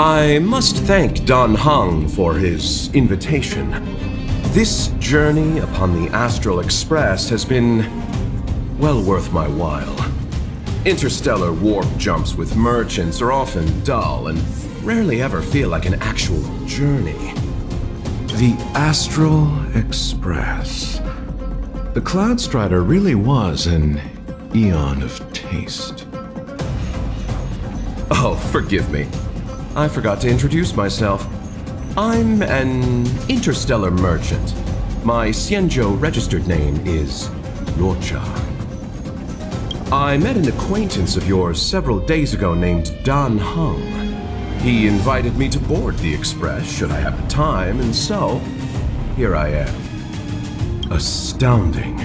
I must thank Dan Heng for his invitation. This journey upon the Astral Express has been well worth my while. Interstellar warp jumps with merchants are often dull and rarely ever feel like an actual journey. The Astral Express. The Cloudstrider really was an Aeon of taste. Oh, forgive me. I forgot to introduce myself. I'm an interstellar merchant. My Xianzhou registered name is Luocha. I met an acquaintance of yours several days ago named Dan Heng. He invited me to board the Express should I have the time, and so here I am. Astounding.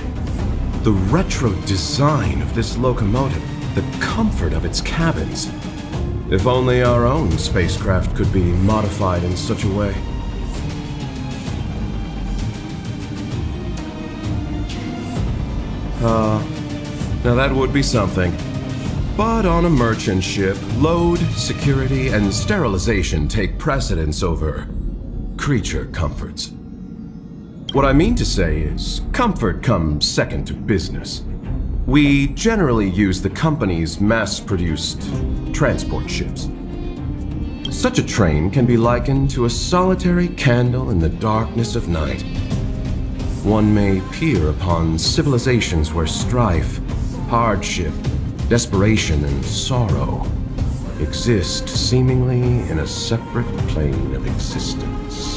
The retro design of this locomotive, the comfort of its cabins, if only our own spacecraft could be modified in such a way. Uh, now that would be something. But on a merchant ship, load, security, and sterilization take precedence over creature comforts. What I mean to say is, comfort comes second to business. We generally use the company's mass-produced transport ships. Such a train can be likened to a solitary candle in the darkness of night. One may peer upon civilizations where strife, hardship, desperation, and sorrow exist seemingly in a separate plane of existence.